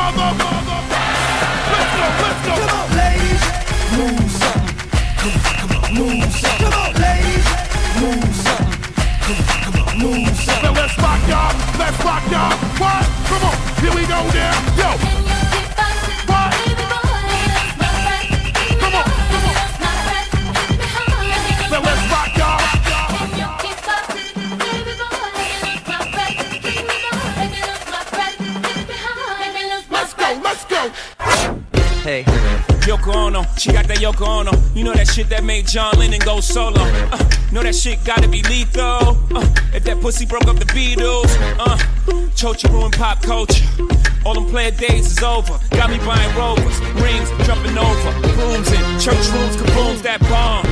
oh. go. Hey. Yoko Ono, she got that Yoko Ono. You know that shit that made John Lennon go solo. Uh, know that shit gotta be lethal. Uh, if that pussy broke up the Beatles, uh, Chochi ruined pop culture. All them player days is over. Got me buying rovers, rings, jumping over, Booms in church rooms, kabooms that bomb.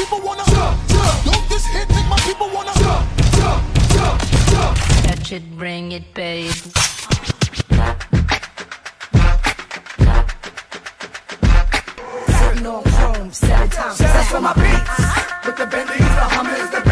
People wanna jump, jump. Don't this hit make my people wanna jump, jump, jump, jump. Touch it, bring it, babe. Sitting on chrome, seven times. That's for my beats. With the Bentley